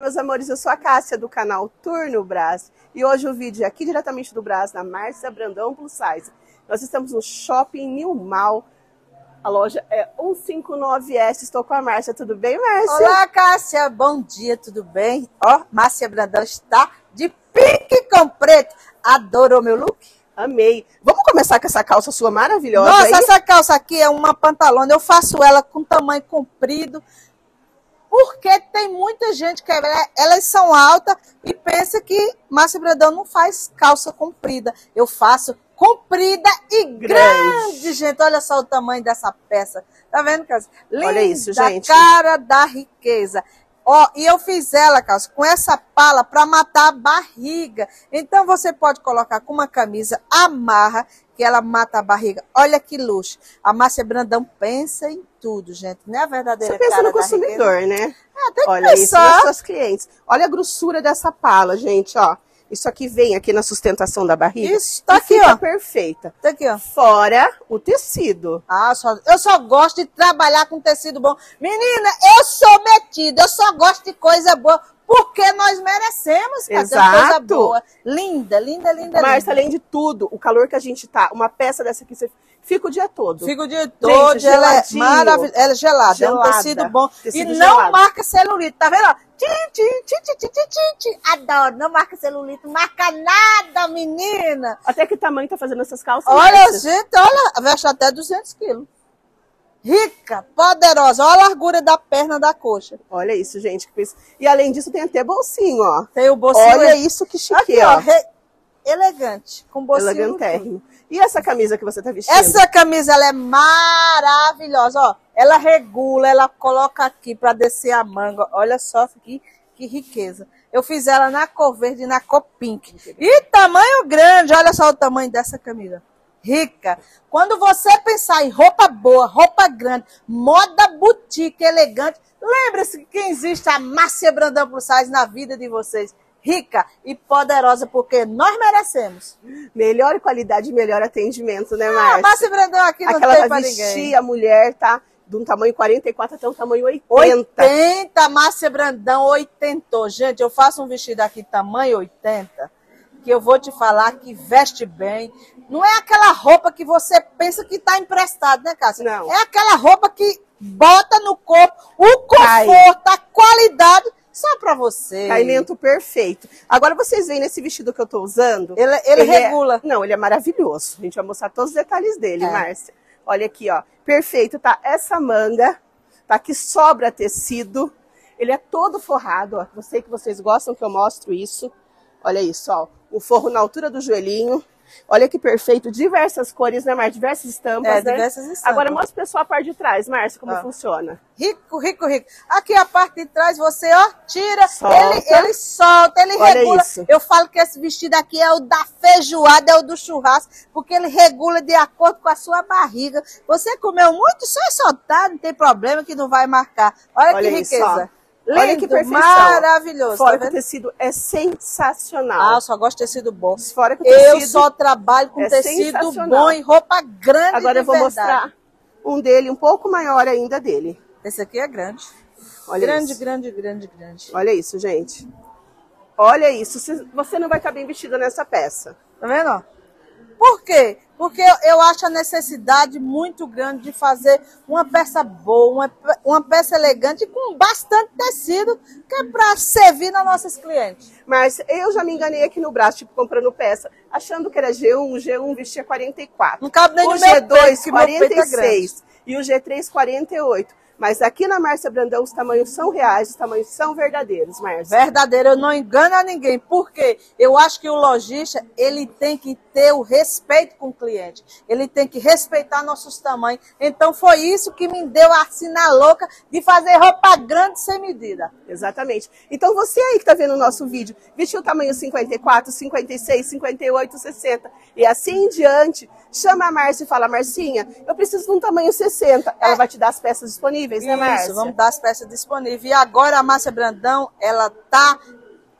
Meus amores, eu sou a Cássia do canal Turno Brás e hoje o vídeo é aqui diretamente do Brás, na Márcia Brandão Plus Size. Nós estamos no Shopping New Mal, a loja é 159S, estou com a Márcia, tudo bem Márcia? Olá Cássia, bom dia, tudo bem? Ó, Márcia Brandão está de pique com preto, adorou meu look? Amei. Vamos começar com essa calça sua maravilhosa Nossa, aí? essa calça aqui é uma pantalona, eu faço ela com tamanho comprido, porque tem muita gente que ela- elas são altas e pensa que Márcia Brandão não faz calça comprida. Eu faço comprida e grande, Grande. gente. Olha só o tamanho dessa peça. Tá vendo, Cássia? Linda, Olha isso, gente. cara da riqueza. Ó, e eu fiz ela, Cássia, com essa pala para matar a barriga. Então você pode colocar com uma camisa amarra, que ela mata a barriga. Olha que luxo. A Márcia Brandão pensa em tudo, gente. Não é a verdadeira Você pensa cara no da riqueza. consumidor, né? É, tem que Olha isso pensar. nas suas clientes. Olha a grossura dessa pala, gente, ó. Isso aqui vem aqui na sustentação da barriga. Isso, tá aqui, ó. perfeita. Tá aqui, ó. Fora o tecido. Ah, só- eu só gosto de trabalhar com tecido bom. Menina, eu sou metida, eu só gosto de coisa boa, porque nós merecemos, cara, ter coisa Exato. boa. Linda, linda, linda, Márcia, linda. além de tudo, o calor que a gente tá, uma peça dessa aqui, você fica o dia todo. Fica o dia todo, ela é maravilhosa. Ela é gelada, é um Gelada. tecido bom. Tecido e não gelado. marca celulite, tá vendo? tim, tim, tim, tim, tim, tim, tim. Adoro, não marca celulite, não marca nada, menina. Até que tamanho tá fazendo essas calças? Olha, gente, olha, veste até 200 quilos. Rica, poderosa, olha a largura da perna da coxa. Olha isso, gente. E além disso, tem até bolsinho, ó. Tem o bolsinho Olha isso que chique, Aqui, ó, re- elegante, com bolsinho. Elegantérrimo. E essa camisa que você tá vestindo? Essa camisa ela é maravilhosa, ó. Ela regula, ela coloca aqui para descer a manga. Olha só que, que riqueza. Eu fiz ela na cor verde e na cor pink. E tamanho grande, olha só o tamanho dessa camisa. Rica. Quando você pensar em roupa boa, roupa grande, moda boutique, elegante, lembre-se que existe a Márcia Brandão Plus Size na vida de vocês. Rica e poderosa, porque nós merecemos. Melhor qualidade melhor atendimento, né, Ah, Márcia? Márcia Brandão aqui não Aquela tem pra vestir ninguém. a mulher, tá? De um tamanho 44 até um tamanho 80. 80, Márcia Brandão, 80. Gente, eu faço um vestido aqui tamanho 80, que eu vou te falar que veste bem. Não é aquela roupa que você pensa que tá emprestado, né, Cássia? Não. É aquela roupa que bota no corpo o conforto, a qualidade, só pra você. Caimento perfeito. Agora vocês veem nesse vestido que eu tô usando. Ele, ele, é- regula. Não, ele é maravilhoso. A gente vai mostrar todos os detalhes dele, É. Márcia. Olha aqui, ó. Perfeito, tá? Essa manga, tá? Que sobra tecido. Ele é todo forrado, ó. Eu sei que vocês gostam que eu mostro isso. Olha isso, ó. O forro na altura do joelhinho. Olha que perfeito. Diversas cores, né, Márcia? Diversas estampas, É, né? diversas estampas. Agora mostra o pessoal a parte de trás, Márcia, como Ó. funciona. Rico, rico, rico. Aqui a parte de trás você, ó, tira, Solta. ele, ele solta, ele Olha regula. isso. Eu falo que esse vestido aqui é o da feijoada, é o do churrasco, porque ele regula de acordo com a sua barriga. Você comeu muito, só é soltar, não tem problema que não vai marcar. Olha, Olha que isso, riqueza. Olha Lindo, que perfeição. maravilhoso. Fora tá que o tecido é sensacional. Ah, eu só gosto de tecido bom. Fora que o Eu tecido... só trabalho com é tecido bom e roupa grande Agora eu vou verdade. mostrar um dele um pouco maior ainda dele. Esse aqui é grande. Olha grande, isso. grande, grande, grande. Olha isso, gente. Olha isso. Você- não vai estar bem vestida nessa peça. Tá vendo? Por quê? Porque eu, acho a necessidade muito grande de fazer uma peça boa, uma, pe- uma peça elegante com bastante tecido, que é para servir nas nossas clientes. Mas eu já me enganei aqui no braço, tipo, comprando peça, achando que era G1, o G1 vestia 44. Não cabe nem o no meu peito, G2, que meu peito é. 46. E o G3, 48. Mas aqui na Márcia Brandão, os tamanhos são reais, os tamanhos são verdadeiros, Márcia. Verdadeiro, eu não engano a ninguém. Por quê? Eu acho que o lojista, ele tem que ter o respeito com o cliente. Ele tem que respeitar nossos tamanhos. Então foi isso que me deu assim na louca de fazer roupa grande sem medida. Exatamente. Então você aí que está vendo o nosso vídeo, vestiu o tamanho 54, 56, 58, 60 e assim em diante, chama a Márcia e fala, Marcinha, eu preciso de um tamanho 60. Ela É. vai te dar as peças disponíveis, né, Márcia? Isso, vamos dar as peças disponíveis. E agora a Márcia Brandão, ela tá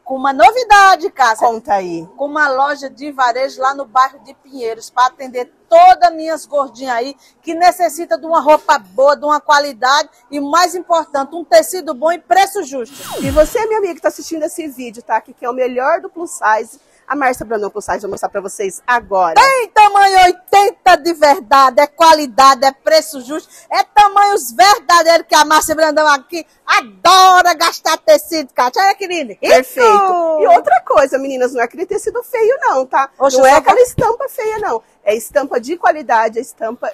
com uma novidade, Cássia. Conta aí. Com uma loja de varejo lá no bairro de Pinheiros, para atender todas minhas gordinhas aí, que necessita de uma roupa boa, de uma qualidade e, mais importante, um tecido bom e preço justo. E você, minha amiga, que está assistindo esse vídeo, tá? Que é o melhor do plus size, a Márcia Brandão Plus Size, vou mostrar para vocês agora. Tem tamanho 80 de verdade, é qualidade, é preço justo, é tamanhos verdadeiros que a Márcia Brandão aqui adora gastar tecido, Kátia. Olha que lindo. Perfeito. E outra coisa, meninas, não é aquele tecido feio não, tá? Oxe, não é aquela estampa feia não. É estampa de qualidade, é estampa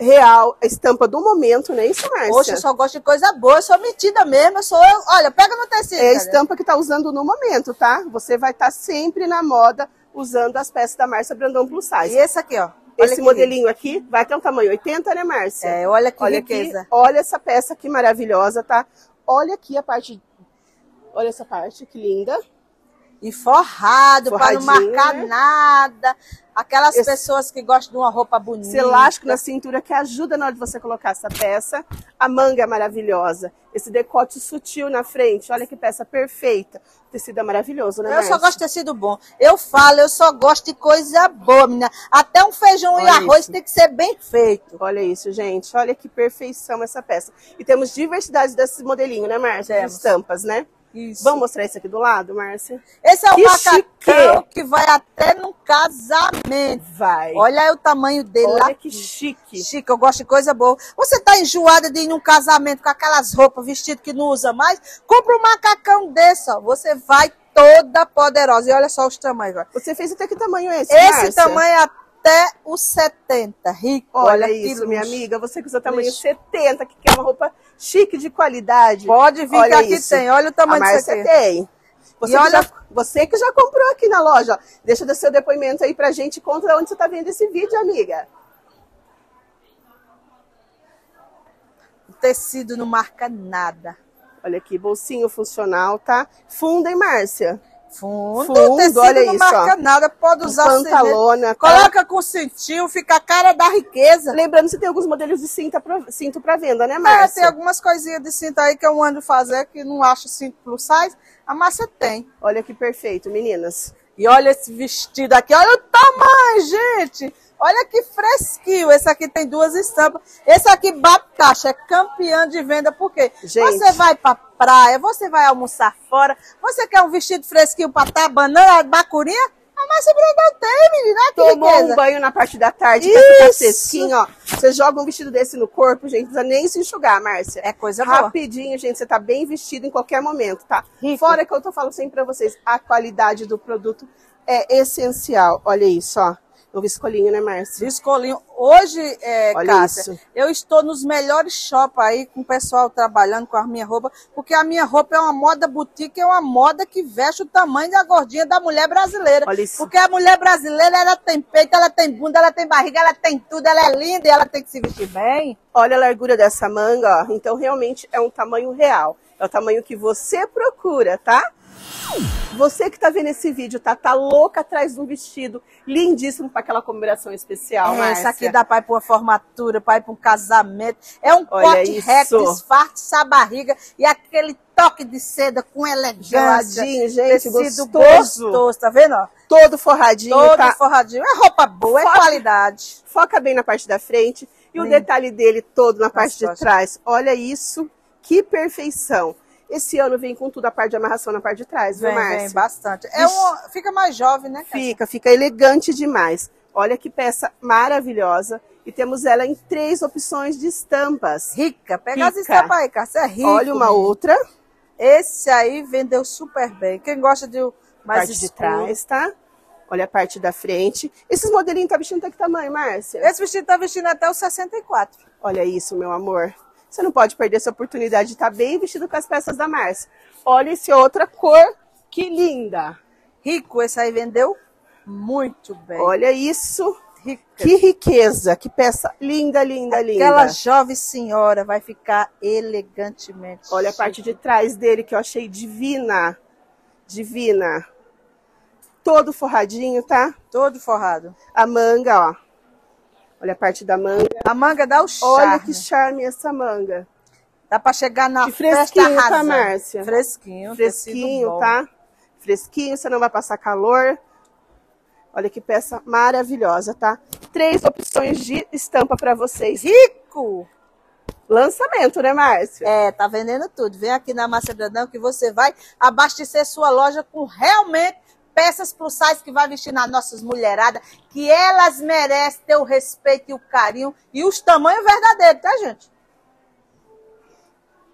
real, a estampa do momento, não é isso, Márcia? Poxa, eu só gosto de coisa boa, eu sou metida mesmo, eu sou, olha, pega no tecido. É a estampa que tá usando no momento, tá? Você vai estar tá sempre na moda usando as peças da Márcia Brandão Plus Size. E esse aqui, ó. Esse modelinho aqui vai ter um tamanho 80, né, Márcia? É, olha que olha riqueza. Aqui, olha essa peça aqui maravilhosa, tá? Olha aqui a parte, olha essa parte, que linda. E forrado, para não marcar né? nada. Aquelas Esse, pessoas que gostam de uma roupa bonita. Esse elástico na cintura que ajuda na hora de você colocar essa peça. A manga é maravilhosa. Esse decote sutil na frente. Olha que peça perfeita. O tecido é maravilhoso, né, Eu Márcia? só gosto de tecido bom. Eu falo, eu só gosto de coisa boa, menina. Até um feijão Olha e arroz isso. tem que ser bem feito. Olha isso, gente. Olha que perfeição essa peça. E temos diversidade desse modelinho, né, Márcia? De estampas, né? Isso. Vamos mostrar esse aqui do lado, Márcia? Esse é o que macacão chique. que vai até no casamento. Vai. Olha aí o tamanho dele Olha lá. que chique. Chique, eu gosto de coisa boa. Você tá enjoada de ir num casamento com aquelas roupas, vestido que não usa mais? Compra um macacão desse, ó. Você vai toda poderosa. E olha só os tamanhos. Ó. Você fez até que tamanho é esse, Esse Márcia? tamanho é até o 70. Rico. Olha, olha isso, que minha amiga. Você que usa tamanho Luxo. 70, que quer uma roupa chique de qualidade. Pode vir Olha que aqui tem. Olha o tamanho Márcia aqui. tem. Você, que já, você que já comprou aqui na loja, deixa o seu depoimento aí pra gente. Conta onde você tá vendo esse vídeo, amiga. O tecido não marca nada. Olha aqui, bolsinho funcional, tá? Fundo, hein, Márcia? Fundo, Fundo, tecido olha não isso, marca ó. nada. Pode usar. Pantalona, tá? Coloca com cintinho, fica a cara da riqueza. Lembrando que você tem alguns modelos de cinta pra, cinto pra venda, né, É, Márcia? tem algumas coisinhas de cinto aí que eu ando fazer que não acho cinto plus size. A massa tem. Olha que perfeito, meninas. E olha esse vestido aqui, olha o tamanho, gente. Olha que fresquinho. Esse aqui tem duas estampas. Esse aqui bate caixa, é campeão de venda. Por quê? Gente. Você vai pra praia, você vai almoçar fora, você quer um vestido fresquinho pra estar banana, bacurinha? A Márcia Brandão tem, menina. Que Tomou riqueza. um banho na parte da tarde, ficar Isso. fresquinho, ó. Você joga um vestido desse no corpo, gente, não precisa nem se enxugar, Márcia. É coisa boa. Rapidinho, gente, você tá bem vestido em qualquer momento, tá? Rico. Fora que eu tô falando sempre pra vocês, a qualidade do produto é essencial. Olha isso, ó. O viscolinho, né, Márcia? Escolinho. Hoje, é, Olha Cássia, isso. eu estou nos melhores shops aí com o pessoal trabalhando com a minha roupa, porque a minha roupa é uma moda boutique, é uma moda que veste o tamanho da gordinha da mulher brasileira. Olha isso. Porque a mulher brasileira, ela tem peito, ela tem bunda, ela tem barriga, ela tem tudo, ela é linda e ela tem que se vestir bem. Olha a largura dessa manga, ó. Então, realmente é um tamanho real. É o tamanho que você procura, tá? Você que tá vendo esse vídeo, tá? Tá louca atrás de um vestido lindíssimo para aquela comemoração especial, É, Márcia. essa aqui dá pra ir pra uma formatura, pra ir pra um casamento. É um Olha corte isso. reto, disfarça a barriga e aquele toque de seda com elegância. Geladinho, gente, Tecido gostoso. gostoso, tá vendo? ó? Todo forradinho, Todo tá? forradinho. É roupa boa, é Foca- qualidade. Foca bem na parte da frente e o Lindo. detalhe dele todo na parte de trás. Olha isso, que perfeição. Esse ano vem com tudo a parte de amarração na parte de trás, viu, Vem, Márcia? vem bastante. É um, fica mais jovem, né? Cássia? Fica, fica elegante demais. Olha que peça maravilhosa. E temos ela em três opções de estampas. Rica. Pega as Rica. estampas aí, Cássia. É rico. Olha uma outra, Esse aí vendeu super bem. Quem gosta de mais parte de trás, tá? Olha a parte da frente. Esses modelinhos tá vestindo até que tamanho, Márcia? Esse vestido tá vestindo até o 64. Olha isso, meu amor. Você não pode perder essa oportunidade de estar bem vestido com as peças da Márcia. Olha esse outra cor, que linda. Rico, esse aí vendeu muito bem. Olha isso, Rica. que riqueza, que peça linda, linda, linda. Aquela jovem senhora vai ficar elegantemente. Olha a parte de trás dele que eu achei divina, divina. Todo forradinho, tá? Todo forrado. A manga, ó. Olha a parte da manga. A manga dá o charme. Olha que charme essa manga. Dá pra chegar na festa fresquinho, tá, arrasando. Márcia? Fresquinho. Fresquinho, tá? fresquinho, você não vai passar calor. Olha que peça maravilhosa, tá? Três opções de estampa para vocês. Rico! Lançamento, né, Márcia? É, tá vendendo tudo. Vem aqui na Márcia Brandão que você vai abastecer sua loja com realmente peças plus size que vai vestir nas nossas mulheradas, que elas merecem ter o respeito e o carinho e os tamanhos verdadeiros, tá, gente?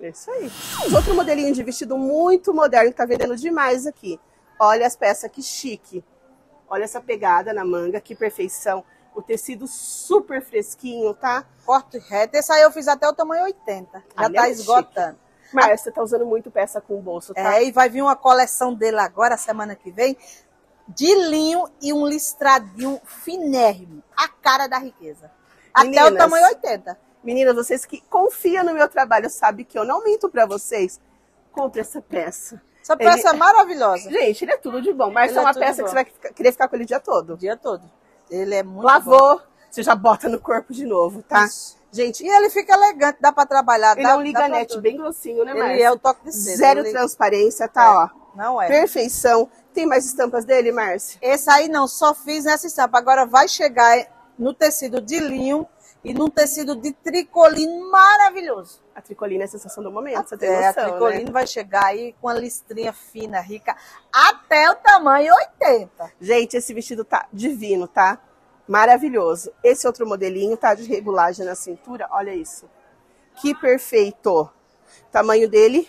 É isso aí. Outro modelinho de vestido muito moderno que tá vendendo demais aqui. Olha as peças, que chique. Olha essa pegada na manga, que perfeição. O tecido super fresquinho, tá? Corte reto. Esse aí eu fiz até o tamanho 80. Já Ali tá é esgotando. Mas você tá usando muito peça com bolso, tá? É, e vai vir uma coleção dele agora, semana que vem, de linho e um listradinho finérrimo. A cara da riqueza. Até o Meninas. tamanho 80. Meninas, vocês que confiam no meu trabalho, sabem que eu não minto pra vocês. Compre essa peça. Essa Ele- peça é maravilhosa. Gente, ele é tudo de bom. Mas Ele é é uma de peça que bom. você vai querer ficar com ele o dia todo. O dia todo. Ele é muito bom. Lavou, você já bota no corpo de novo, tá? Isso. Gente, E ele fica elegante, dá pra trabalhar. ele dá, é um liganete bem grossinho, né, Ele Márcia? é o toque de seda. Zero ele- transparência, tá? Ó, Não é. perfeição. Tem mais estampas dele, Márcia? Esse aí não, só fiz nessa estampa. Agora vai chegar no tecido de linho e num tecido de tricolino maravilhoso. A tricolina é a sensação do momento, você tem É, a noção, tricolino né? vai chegar aí com a listrinha fina, rica, até o tamanho 80. Gente, esse vestido tá divino, tá? Maravilhoso. Esse outro modelinho tá de regulagem na cintura, olha isso. Que perfeito. Tamanho dele,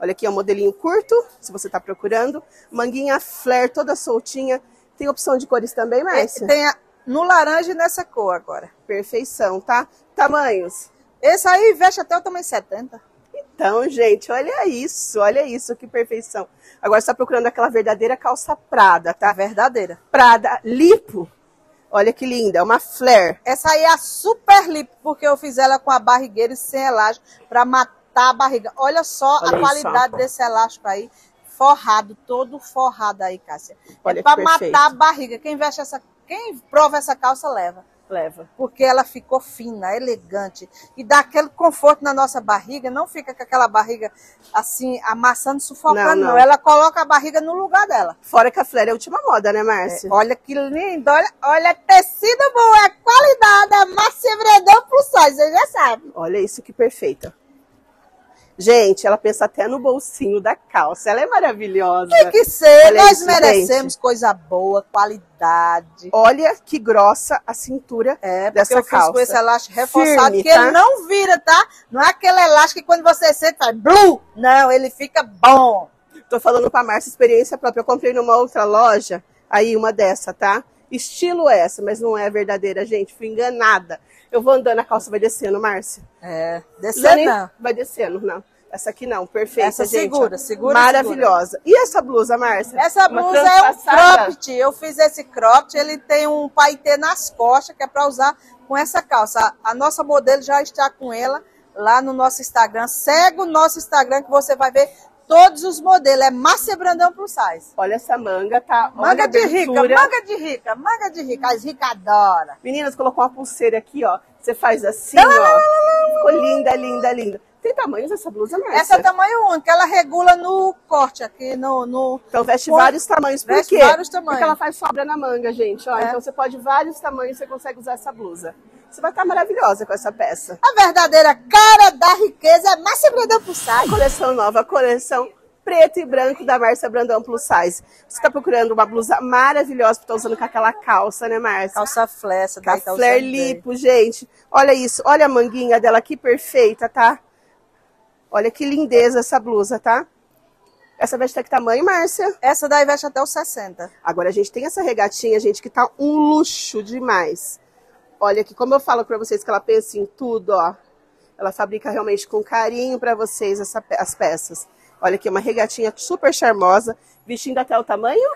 olha aqui, é um modelinho curto, se você tá procurando. Manguinha flare toda soltinha. Tem opção de cores também, Márcia? Tem a- no laranja e nessa cor agora. Perfeição, tá? Tamanhos. Esse aí veste até o tamanho 70. Então, gente, olha isso, olha isso, que perfeição. Agora você está procurando aquela verdadeira calça Prada, tá? verdadeira. Prada lipo. Olha que linda, é uma flare. Essa aí é a super lip, porque eu fiz ela com a barrigueira e sem elástico, pra matar a barriga. Olha só Olha a qualidade desse elástico aí, forrado, todo forrado aí, Cássia. Olha é que pra perfeito. matar a barriga. Quem veste essa, quem prova essa calça leva. Leva. Porque ela ficou fina, elegante. E dá aquele conforto na nossa barriga, não fica com aquela barriga assim, amassando, sufocando, Não, não. não. Ela coloca a barriga no lugar dela. Fora que a flare é a última moda, né, Márcia? Olha que lindo, olha, olha, tecido bom, é qualidade, é Márcia Bredão plus size, você já sabe. Olha isso que perfeita. Gente, ela pensa até no bolsinho da calça. Ela é maravilhosa. Tem que ser, Olha nós isso, merecemos coisa boa, qualidade. Olha que grossa a cintura É, porque dessa eu fiz calça. com esse elástico reforçado, Firme, que tá? ele não vira, tá? Não é aquele elástico que quando você sente faz blue. Não, ele fica bom. Tô falando pra Márcia, experiência própria. Eu comprei numa outra loja, aí uma dessa, tá? Estilo essa, mas não é verdadeira, gente. Fui enganada. Eu vou andando, a calça vai descendo, Márcia. É, não. Vai descendo, não. Essa aqui não, perfeita, Essa gente. segura, ó. segura, Maravilhosa. E essa blusa, Márcia? Essa Uma blusa é um cropped. Eu fiz esse cropped, ele tem um paetê nas costas, que é para usar com essa calça. A nossa modelo já está com ela lá no nosso Instagram. Segue o nosso Instagram que você vai ver todos os modelos. É Márcia Brandão Plus Size. Olha essa manga, tá? Manga de rica, manga de rica, manga de rica. As ricas adoram. Meninas, colocou uma pulseira aqui, ó. Você faz assim, ó. Ficou linda, linda, linda. Tem tamanhos essa blusa, Márcia? Essa é tamanho único, ela regula no corte aqui, no... no... Então veste vários tamanhos. Por Veste quê? vários tamanhos. Porque ela faz sobra na manga, gente. Ó, É. Então você pode vários tamanhos, você consegue usar essa blusa. Você vai estar maravilhosa com essa peça. A verdadeira cara da riqueza é Márcia Brandão Plus Size. Coleção nova, coleção preto e branco da Márcia Brandão Plus Size. Você está procurando uma blusa maravilhosa para estar usando com aquela calça, né, Márcia? Calça flecha, Com a daí tá flare usando bem. lipo, gente. Olha isso, olha a manguinha dela que perfeita, tá? Olha que lindeza essa blusa, tá? Essa veste até que tamanho, Márcia? Essa daí veste até os 60. Agora a gente tem essa regatinha, gente, que tá um luxo demais. Olha aqui, como eu falo pra vocês que ela pensa em tudo, ó. Ela fabrica realmente com carinho pra vocês essa as peças. Olha aqui, uma regatinha super charmosa, vestindo até o tamanho.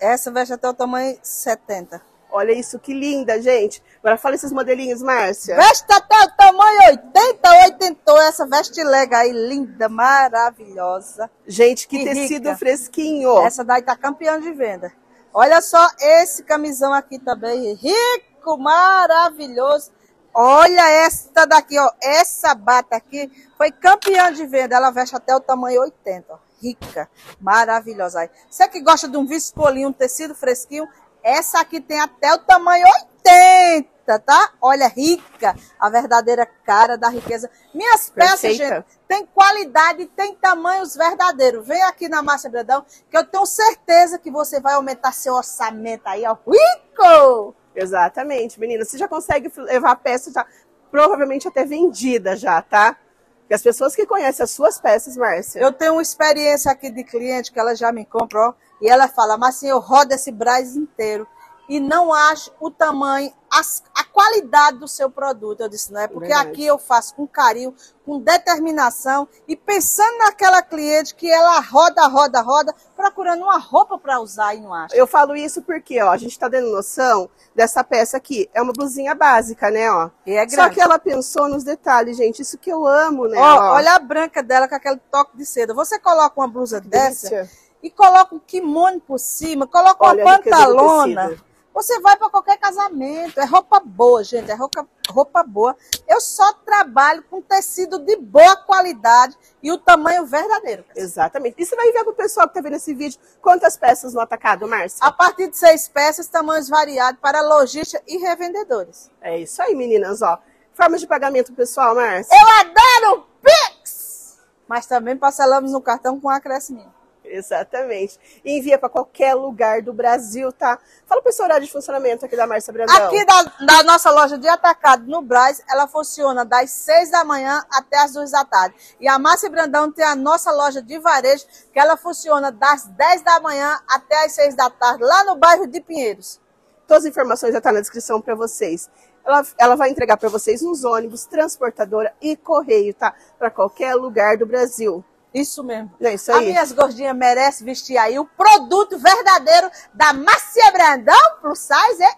Essa veste até o tamanho 70. Olha isso, que linda, gente. Agora fala esses modelinhos, Márcia. Veste até o tamanho 80, 80. Essa veste lega aí, linda, maravilhosa. Gente, que Que tecido rica. fresquinho. Essa daí tá campeã de venda. Olha só esse camisão aqui também, rico, maravilhoso. Olha esta daqui, ó. Essa bata aqui foi campeã de venda. Ela veste até o tamanho 80. ó. rica, maravilhosa. Aí, Você que gosta de um viscolinho, um tecido fresquinho, essa aqui tem até o tamanho 80, tá? Olha, rica, a verdadeira cara da riqueza. Minhas peças, Perfeita. gente, tem qualidade, tem tamanhos verdadeiros. Vem aqui na Márcia Bradão, que eu tenho certeza que você vai aumentar seu orçamento aí, ó. Rico! Exatamente, menina. Você já consegue levar a peça já, provavelmente até vendida já, tá? Porque as pessoas que conhecem as suas peças, Márcia. Eu tenho uma experiência aqui de cliente que ela já me comprou e ela fala, mas assim, eu rodo esse Braz inteiro e não acho o tamanho, as- a qualidade do seu produto. Eu disse, não é porque Verdade. aqui eu faço com carinho, com determinação e pensando naquela cliente que ela roda, roda, roda, procurando uma roupa para usar e não acha. Eu falo isso porque, ó, a gente tá dando noção dessa peça aqui. É uma blusinha básica, né, ó. E é Só grande. que ela pensou nos detalhes, gente. Isso que eu amo, né? Ó, olha a branca dela com aquele toque de seda. Você coloca uma blusa dessa delícia. e coloca um kimono por cima, coloca Olha uma pantalona. Você vai para qualquer casamento. É roupa boa, gente. É roupa, roupa boa. Eu só trabalho com tecido de boa qualidade e o tamanho verdadeiro. Exatamente. E você vai ver com o pessoal que tá vendo esse vídeo quantas peças no atacado, Márcia? A partir de seis peças, tamanhos variados para lojistas e revendedores. É isso aí, meninas, ó. Forma de pagamento pessoal, Márcia. Eu adoro Pix! Mas também parcelamos no cartão com acréscimo. Exatamente. E envia para qualquer lugar do Brasil, tá? Fala para esse horário de funcionamento aqui da Márcia Brandão. Aqui da, da nossa loja de atacado no Braz, ela funciona das 6 da manhã até as 2 da tarde. E a Márcia Brandão tem a nossa loja de varejo, que ela funciona das 10 da manhã até as 6 da tarde, lá no bairro de Pinheiros. Todas as informações já estão na descrição para vocês. Ela, ela vai entregar para vocês nos ônibus, transportadora e correio, tá? Para qualquer lugar do Brasil. Isso mesmo. É isso As aí? minhas gordinhas merecem vestir aí o produto verdadeiro da Márcia Brandão plus size é...